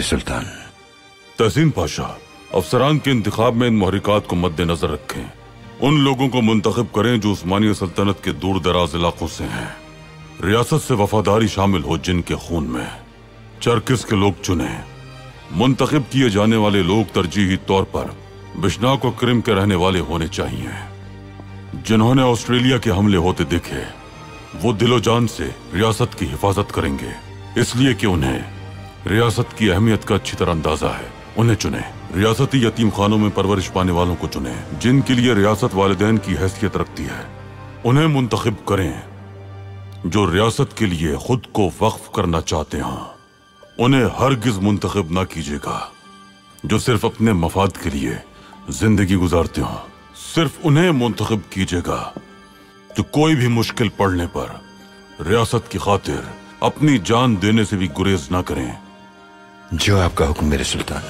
मेरे सुल्तान। तहसीन पाशा, अफसरान के इंतखाब में इन महरिकात को मद्देनजर रखें। उन लोगों को मुंतखब करें जो उस्मानी सल्तनत के दूर दराज इलाकों से हैं। रियासत से वफादारी शामिल हो जिनके खून में। चरकिस के लोग चुने। मुंतखब किए जाने वाले लोग तरजीही तौर पर बिश्नाक और क्रिम के रहने वाले होने चाहिए। जिन्होंने ऑस्ट्रेलिया के हमले होते देखे, वो दिलो जान से रियासत की हिफाजत करेंगे, इसलिए कि उन्हें रियासत की अहमियत का अच्छी तरह अंदाज़ा है। उन्हें चुने। रियासती यतीम खानों में परवरिश पाने वालों को चुने, जिनके लिए रियासत वालदेन की हैसियत रखती है। उन्हें मुंतखब करें, जो रियासत के लिए खुद को वक्फ करना चाहते हैं। उन्हें हरगिज मुंतखब ना कीजिएगा, जो सिर्फ़ अपने मफाद के लिए ज़िंदगी गुजारते हो। सिर्फ़ उन्हें मुंतखब कीजिएगा, जो कोई भी मुश्किल पड़ने पर रियासत की खातिर अपनी जान देने से भी गुरेज ना करें। जो आपका हुक्म मेरे सुल्तान।